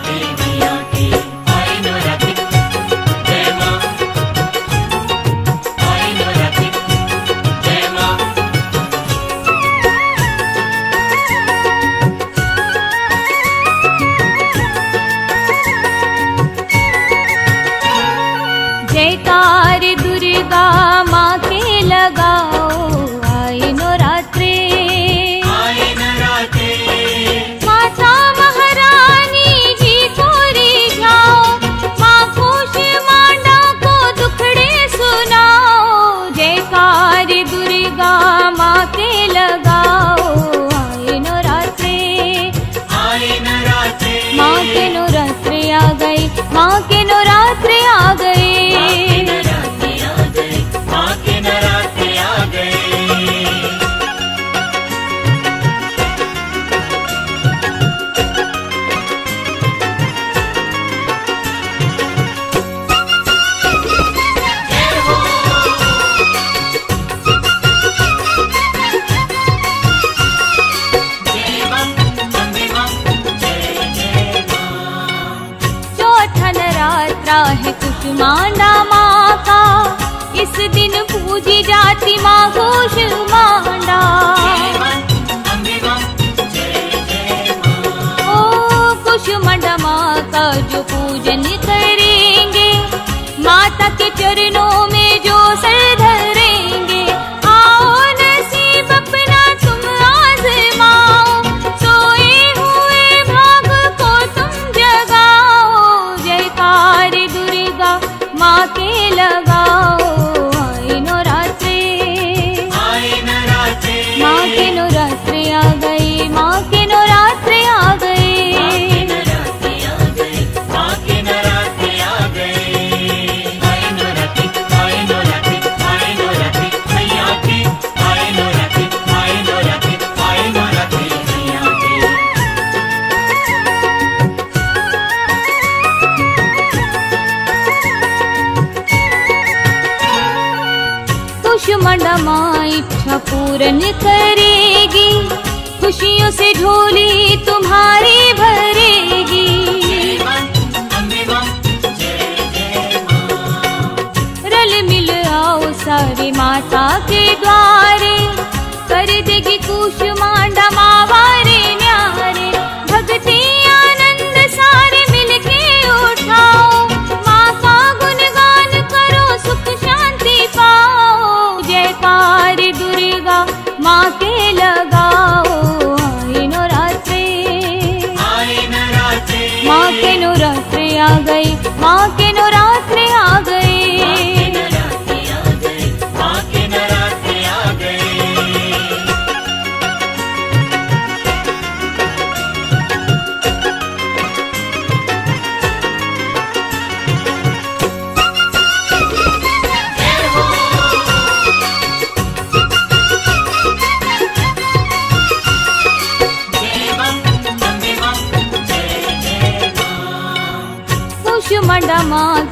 Happy खुश मडमाई इच्छा पूरन करेगी। खुशियों से ढोली तुम्हारी भरेगी। रल मिल आओ सारी माता के Mark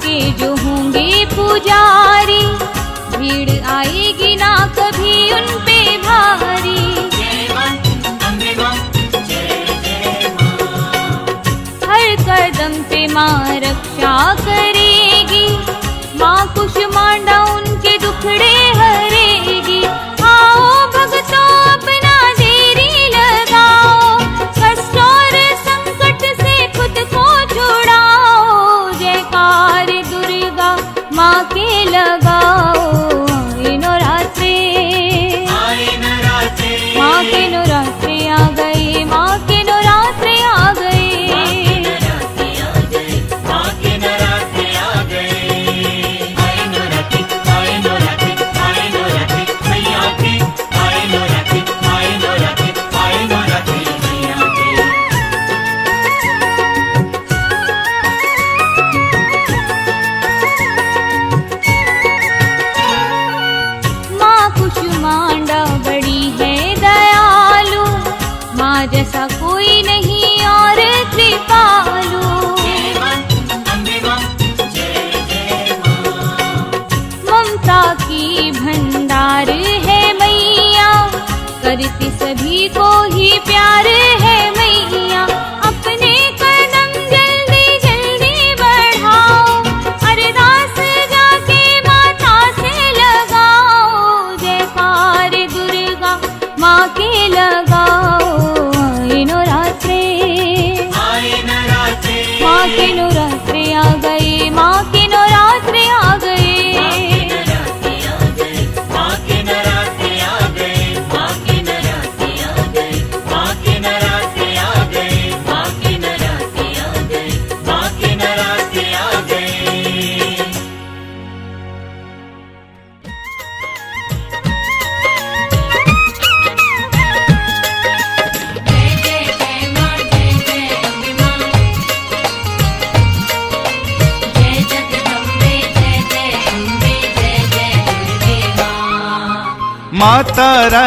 के जो होंगे पुजारी, भीड़ आएगी ना कभी उन पे भारी। हर कदम पे मार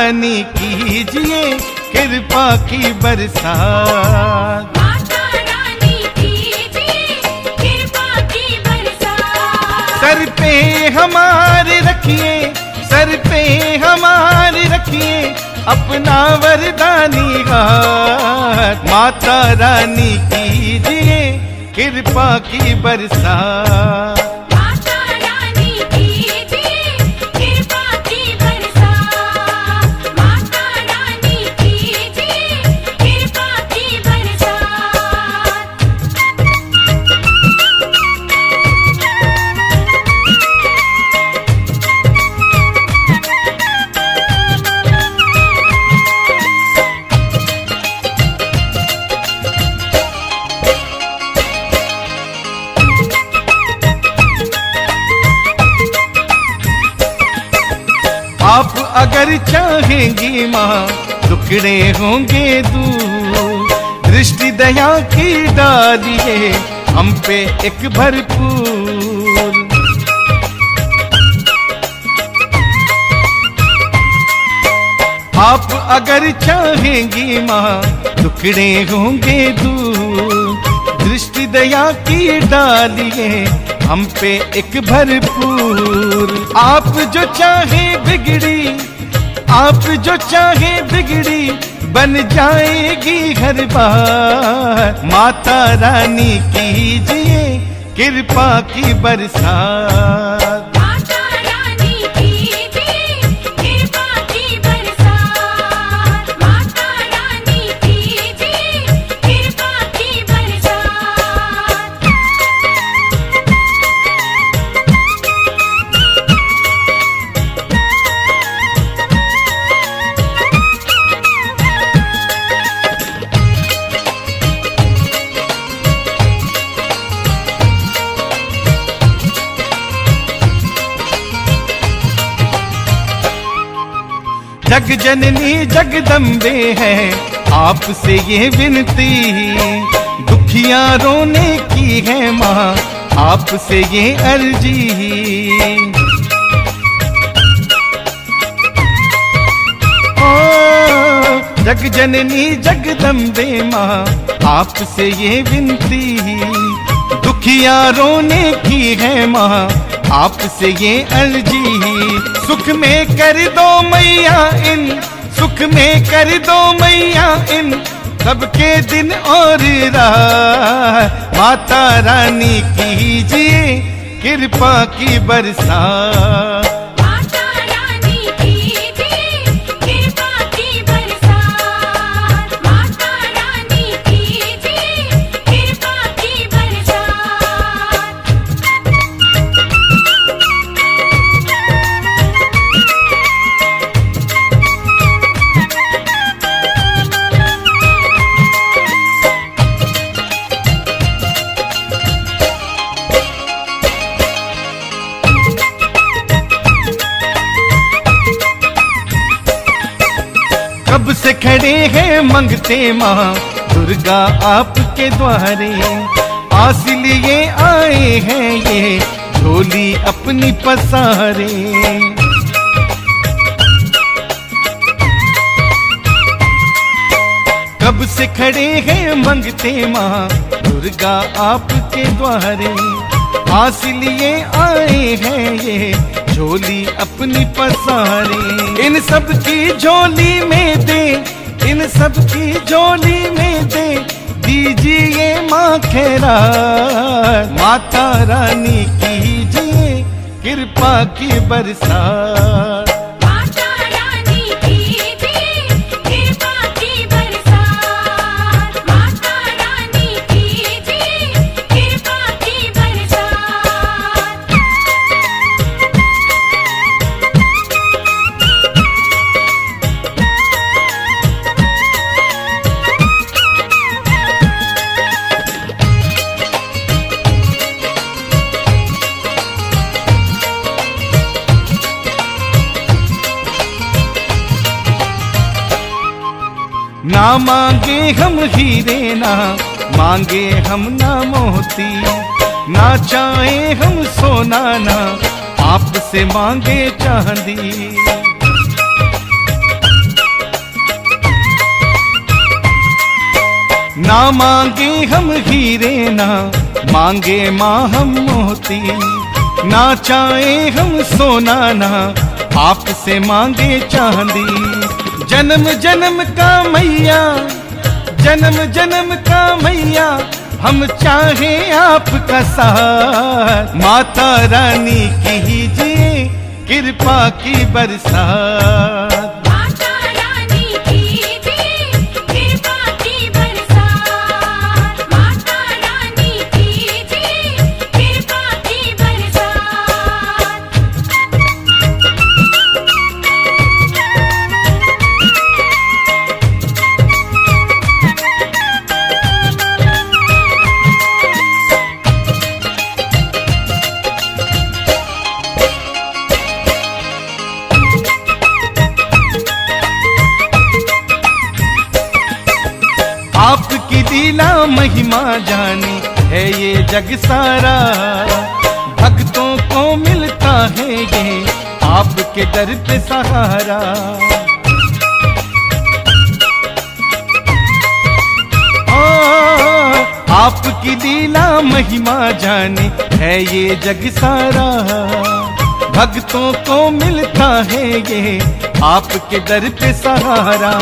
रानी कीजिए कृपा की बरसात। सर पे हमारे रखिए सर पे हमारे रखिए अपना वरदानी हाथ। माता रानी कीजिए कृपा की बरसात। टुकड़े होंगे दूर दृष्टि, दया की डालिए हम पे एक भरपूर। आप अगर चाहेंगी माँ टुकड़े होंगे दूर दृष्टि, दया की डालिए हम पे एक भरपूर। आप जो चाहे बिगड़ी आप जो चाहे बिगड़ी बन जाएगी घर बार माता रानी कीजिए कृपा की बरसात। जग जननी जगदम्बे है। आपसे ये विनती दुखिया रोने की है माँ। आपसे ये अर्जी। ओ, जग जननी जगदम्बे माँ आपसे ये विनती दुखिया रोने की है माँ। आपसे ये अर्जी सुख में कर दो मैया इन, सुख में कर दो मैया इन, सबके दिन और रहा। माता रानी कीजिए, कृपा की बरसात। मंगते माँ दुर्गा आपके द्वारे। आस लिए आए हैं ये झोली अपनी पसारे। कब से खड़े हैं मंगते माँ, दुर्गा आपके द्वारे। आस लिए आए हैं ये झोली अपनी पसारे। इन सब की झोली में दे इन सब की झोली में दे दीजिए माँ खेरा। माता रानी कीजिए, कृपा की बरसात। हीरे ना मांगे हम ना मोती, ना चाहे हम सोना ना आपसे मांगे चांदी। ना मांगे हम हीरे ना, मांगे माँ हम मोती। ना चाहे हम सोना ना आपसे मांगे चांदी। जन्म जन्म का मैया जन्म जन्म का मैया, हम चाहे आपका साथ। माता रानी की कीजिए कृपा की बरसात। लीला महिमा जानी है ये जग सारा। भक्तों को मिलता है ये आपके दर पे सहारा। आपकी लीला महिमा जाने है ये जग सारा। भक्तों को मिलता है ये आपके दर पे सहारा।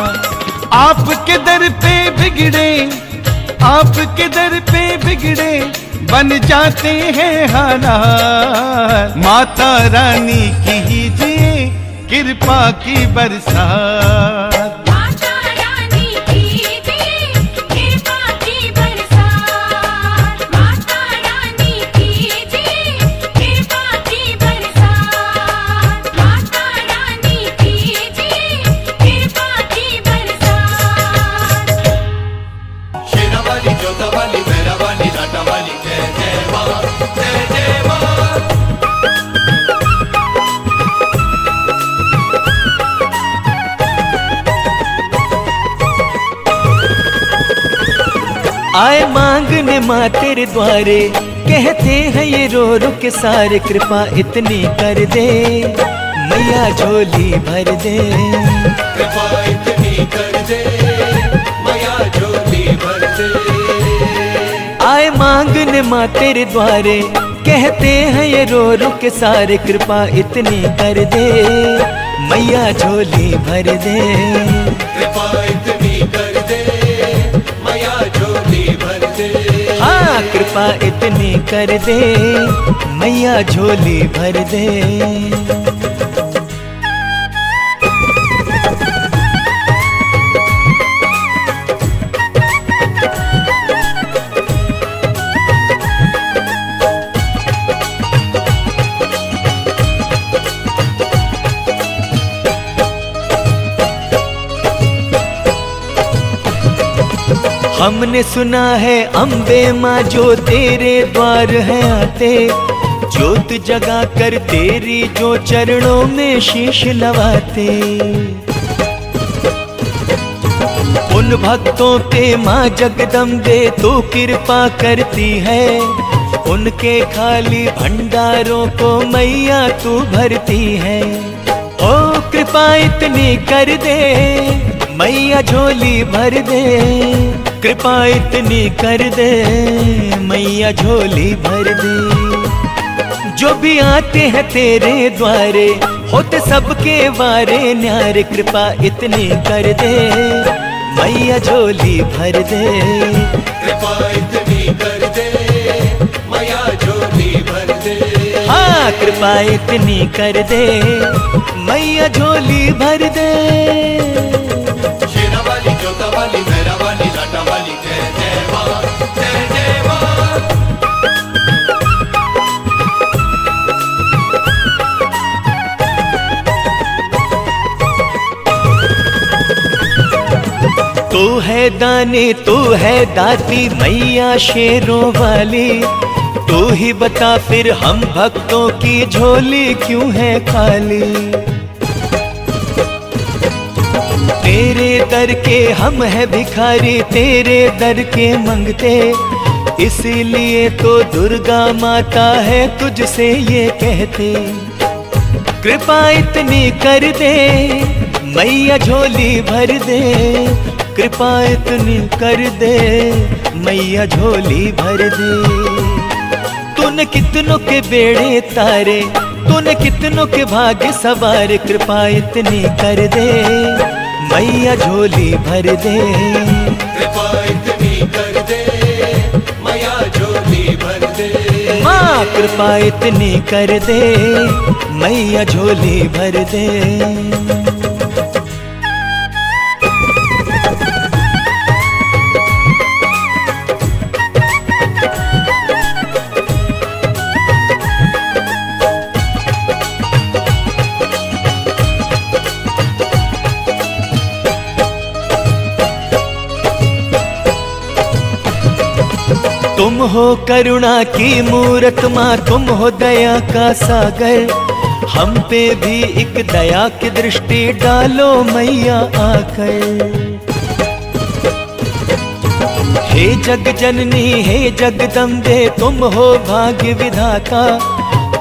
आपके दर पे बिगड़े आपके दर पे बिगड़े? बन जाते हैं हालात। माता रानी कीजिए कृपा की बरसात। आए मांगने माँ तेरे द्वारे। कहते हैं ये रो रो के सारे कृपा इतनी कर दे। मैया झोली भर दे। कृपा इतनी कर दे मैया झोली भर दे। आए मांगने माँ तेरे द्वारे। कहते हैं ये रो रो के सारे कृपा इतनी कर दे। मैया झोली भर दे। कृपा इतनी कर दे मैया झोली भर दे। हमने सुना है अम्बे माँ जो तेरे द्वार है आते। ज्योत जगा कर तेरी जो चरणों में शीश नवाते उन भक्तों पे माँ जगदम्बे तो कृपा करती है। उनके खाली भंडारों को मैया तू भरती है। ओ कृपा इतनी कर दे, मैया झोली भर दे। कृपा इतनी कर दे मैया झोली भर दे। जो भी आते हैं तेरे द्वारे होते सबके वारे न्यारे कृपा इतनी कर दे मैया झोली भर दे। कृपा इतनी कर दे मैया झोली भर दे। हाँ कृपा इतनी कर दे मैया झोली भर दे। शेरावाली जोतावाली मेरावाली तू है दाने, तू है दाती, मैया शेरों वाली। तू ही बता फिर हम भक्तों की झोली क्यों है खाली? तेरे दर के हम है भिखारी, तेरे दर के मंगते। इसीलिए तो दुर्गा माता है तुझसे ये कहते। कृपा इतनी कर दे, मैया झोली भर दे। कृपा इतनी कर दे, मैया झोली भर दे। तूने कितनों के बेड़े तारे, तूने कितनों के भाग्य सवार। कृपा इतनी कर दे। मैया झोली भर दे। कृपा इतनी कर दे मैया झोली भर दे माँ कृपा कर दे, मैया झोली भर दे। तुम हो करुणा की मूरत माँ, तुम हो दया का सागर। हम पे भी एक दया की दृष्टि डालो मैया आकर। हे जग जननी, हे जगदम्बे तुम हो भाग्य विधाता।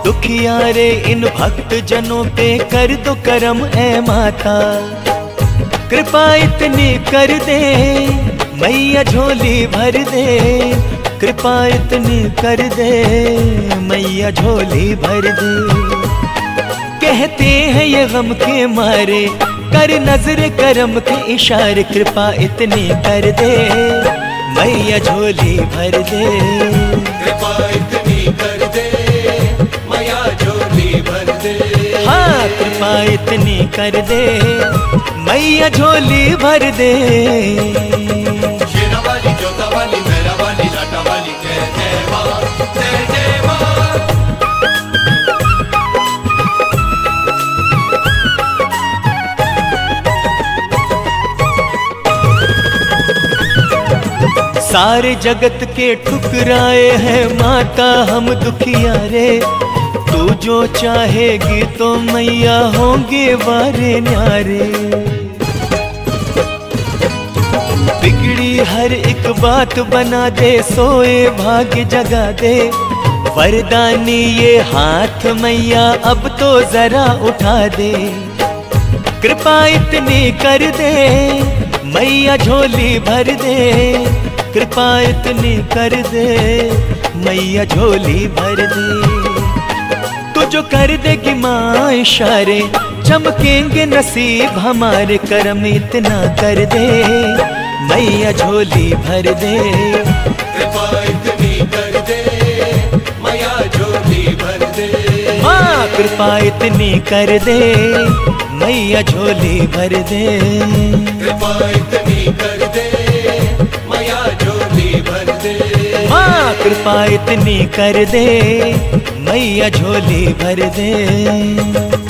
दुखियारे इन भक्त जनों पे कर दो करम ए माता। कृपा इतनी कर दे, मैया झोली भर दे। कृपा इतनी कर दे मैया झोली भर दे। कहते हैं ये गम के मारे कर नज़र करम के इशारे कृपा इतनी कर दे मैया झोली भर दे। कृपा इतनी कर दे मैया झोली भर दे। हाँ कृपा इतनी कर दे मैया झोली भर दे। शेरा वाली जोता वाली वाली सारे जगत के ठुकराए हैं माता, हम दुखियारे तू जो चाहेगी तो मैया होंगे वारे न्यारे। बिगड़ी हर एक बात बना दे, सोए भाग्य जगा दे। वरदानी ये हाथ मैया, अब तो जरा उठा दे। कृपा इतनी कर दे, मैया झोली भर दे। कृपा इतनी कर दे मैया झोली भर दे। तो जो कर देगी माँ इशारे चमकेंगे नसीब हमारे कर्म इतना कर दे। मैया झोली भर दे। कृपा इतनी कर दे मैया झोली भर दे। माँ कृपा इतनी कर दे मैया झोली भर दे। कृपा इतनी कर दे मैया माँ कृपा इतनी कर दे मैया झोली भर दे।